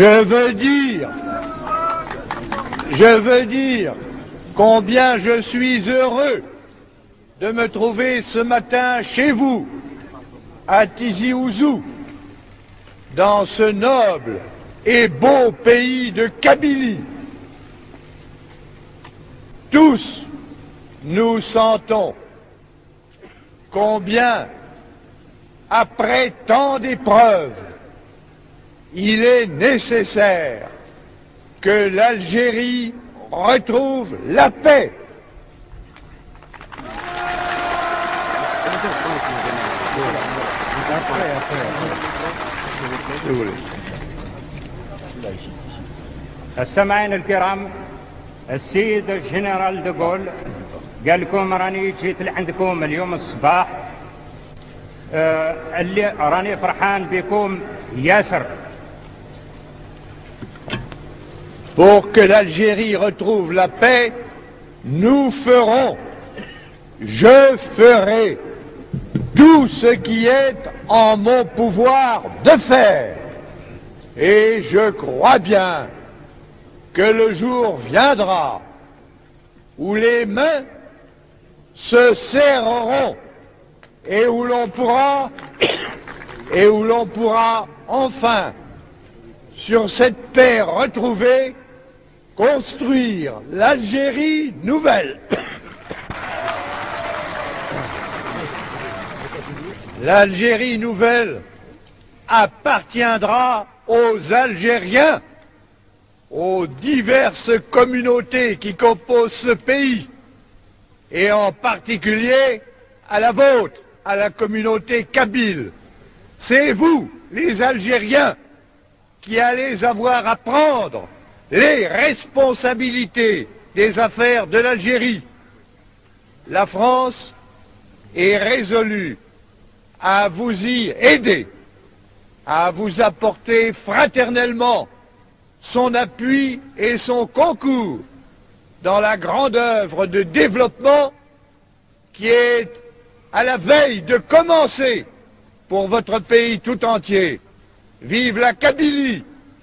Je veux dire, je veux dire combien je suis heureux de me trouver ce matin chez vous, à Tizi Ouzou, dans ce noble et beau pays de Kabylie. Tous, nous sentons combien, après tant d'épreuves, il est nécessaire que l'Algérie retrouve la paix. السمعين الكرام السيد الجنرال دغول قال لكم راني جيت لعندكم اليوم الصباح آه اللي راني فرحان بكم ياسر Pour que l'Algérie retrouve la paix, nous ferons, je ferai tout ce qui est en mon pouvoir de faire. Et je crois bien que le jour viendra où les mains se serreront et où l'on pourra enfin sur cette paix retrouvée construire l'Algérie nouvelle. L'Algérie nouvelle appartiendra aux Algériens, aux diverses communautés qui composent ce pays, et en particulier à la vôtre, à la communauté kabyle. C'est vous, les Algériens, qui allez avoir à prendre les responsabilités des affaires de l'Algérie. La France est résolue à vous y aider, à vous apporter fraternellement son appui et son concours dans la grande œuvre de développement qui est à la veille de commencer pour votre pays tout entier. Vive la Kabylie,